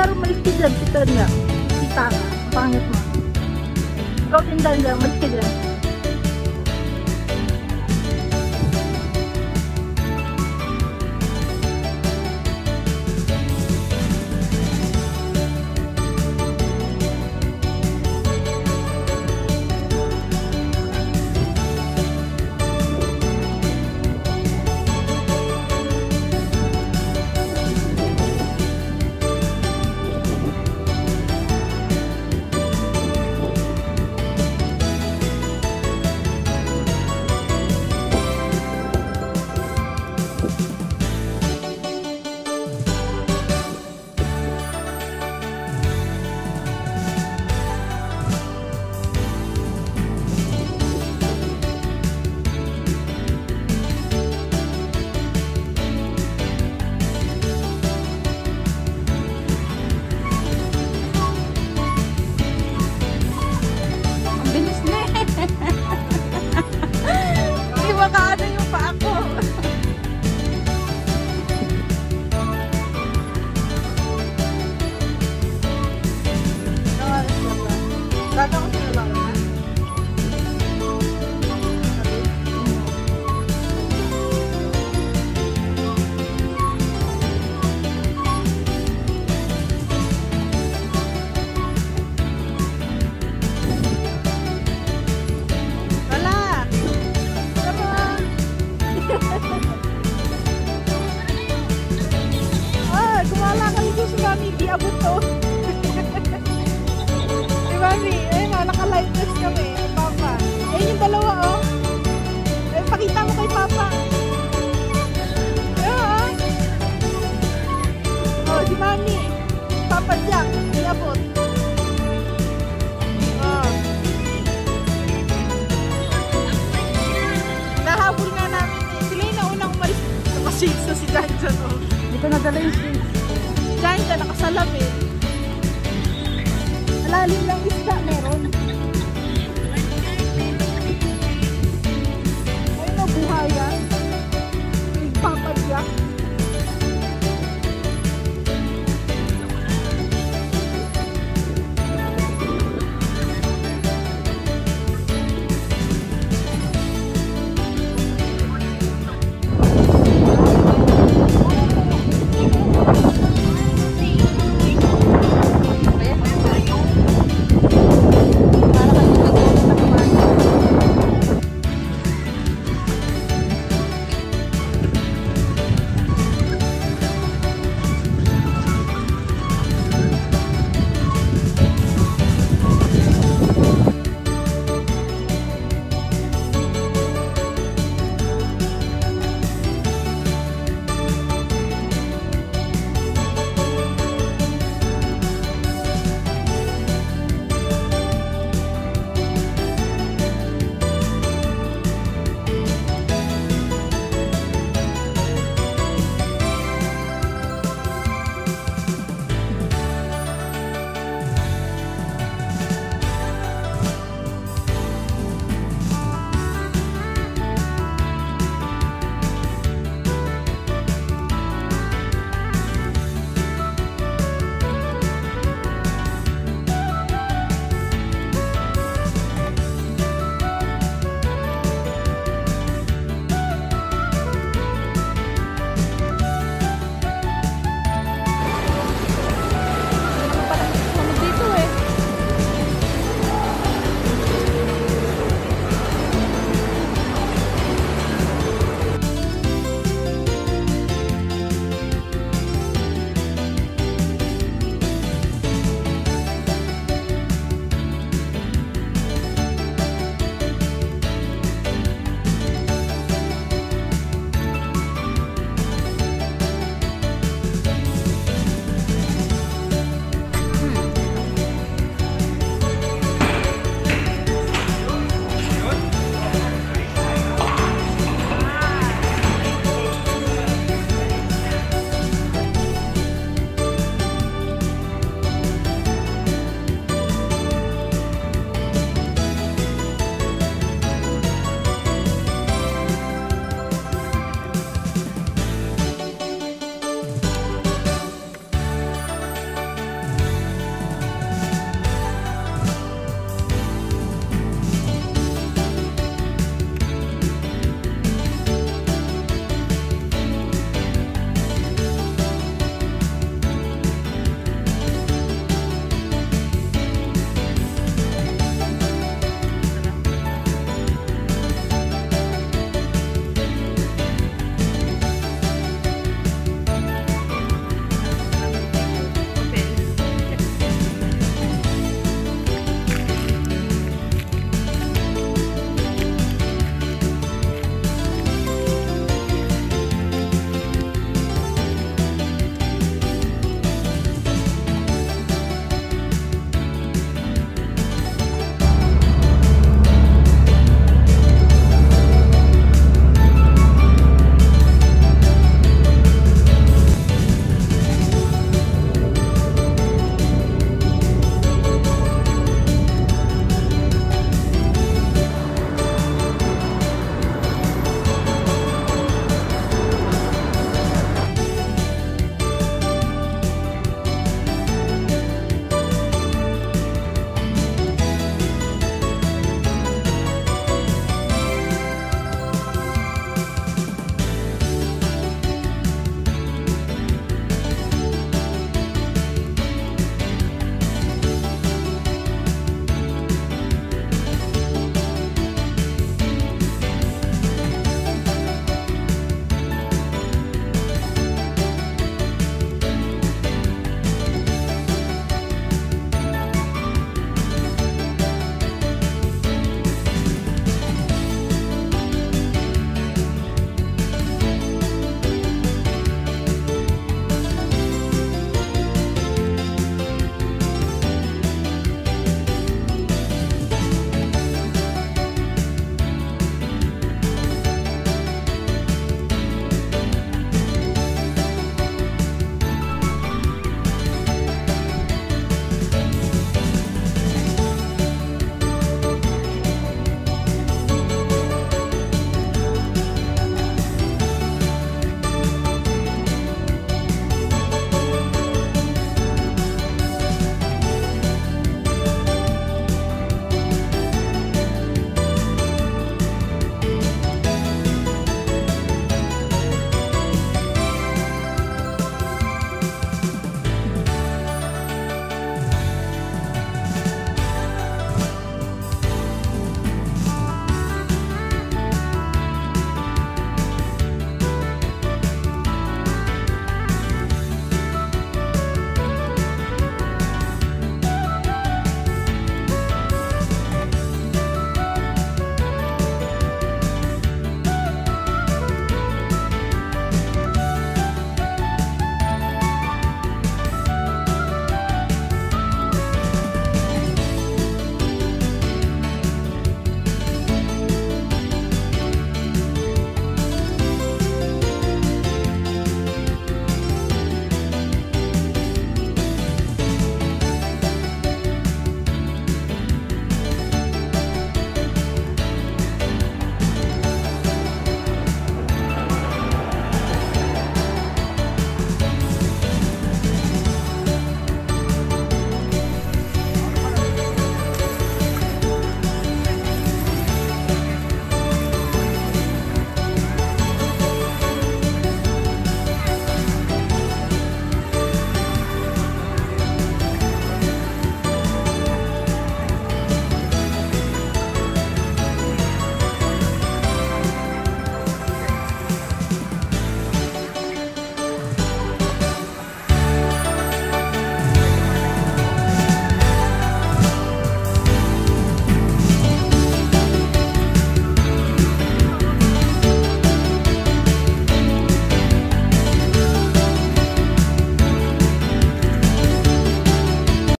Benar malaki dyan, kita niya. Kita ka, pangit mo. Ikaw tindahan dyan, malaki dyan. Kami. Papa. Ayun yung dalawa, oh. Eh, pakita mo kay Papa. Ayun, oh. Oh, si Mami. Papa Jack. Di abot. Oh. Nahabol nga namin eh. Sila yung naunang umalis. Nakashades na si Janjan. Oh. Hindi ko nadala yung shades. Janjan, nakasalamin. Malalim lang isda meron. kaya. Nagpapadyak.